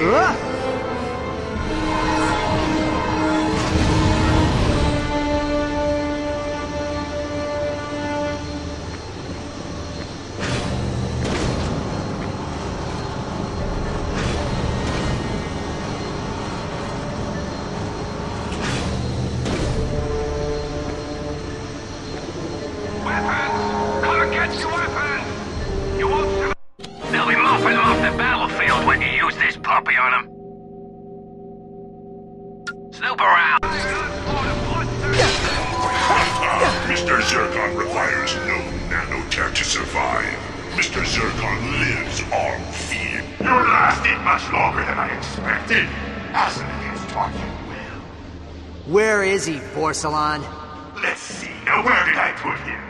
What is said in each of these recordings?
Weapons! Car catch this puppy on him. Snoop around. Mr. Zurkon requires no nanotech to survive. Mr. Zurkon lives on fear. You lasted much longer than I expected. As is talking well. Where is he, Vorselon? Let's see. Now, where did I put him?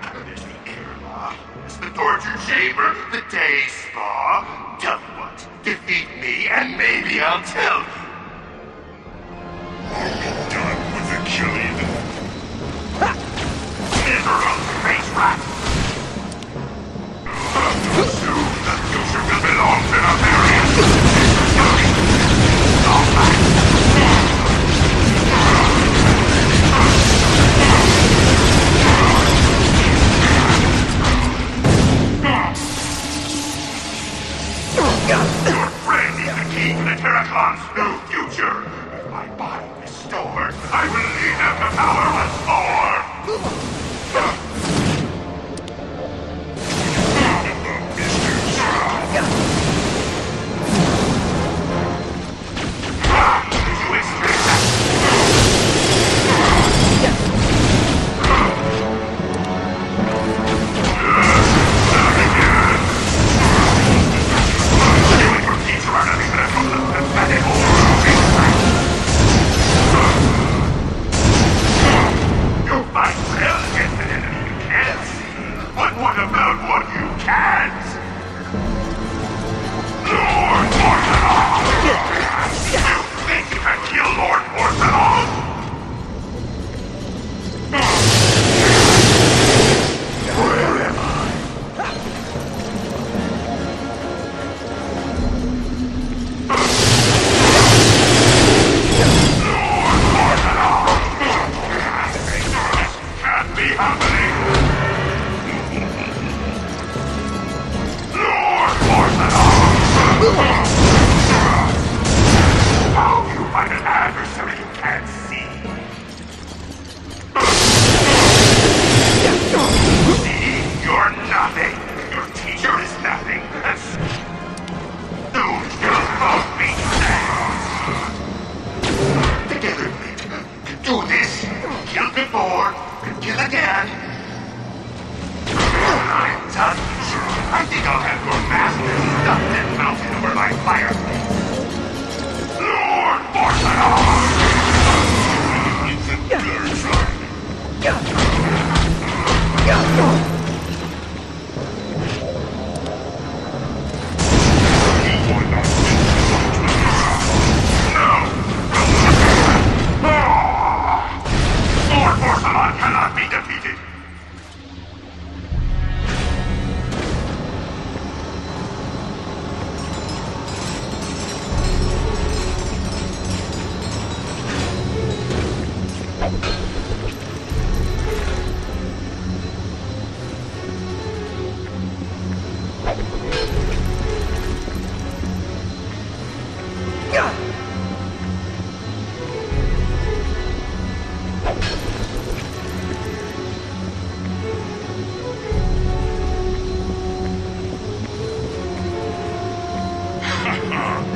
The torture chamber, the day spa. Tell what, defeat me, and maybe I'll tell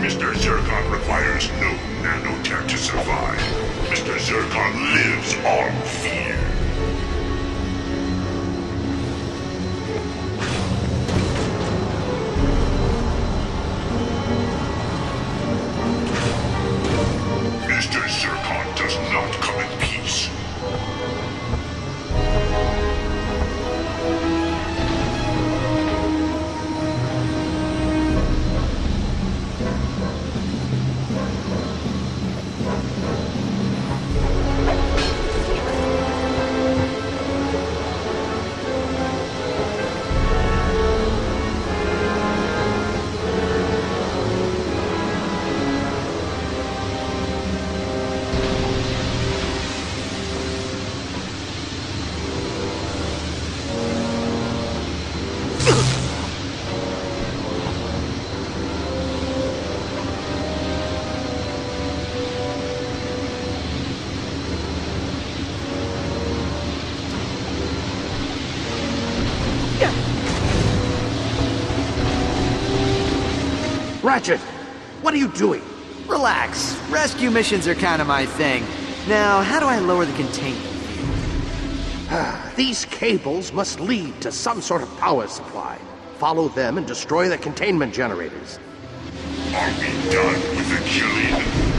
Mr. Zurkon requires no nanotech to survive. Mr. Zurkon lives on fear. Ratchet, what are you doing? Relax. Rescue missions are kind of my thing. Now, how do I lower the containment? These cables must lead to some sort of power supply. Follow them and destroy the containment generators. Are we done with the killing?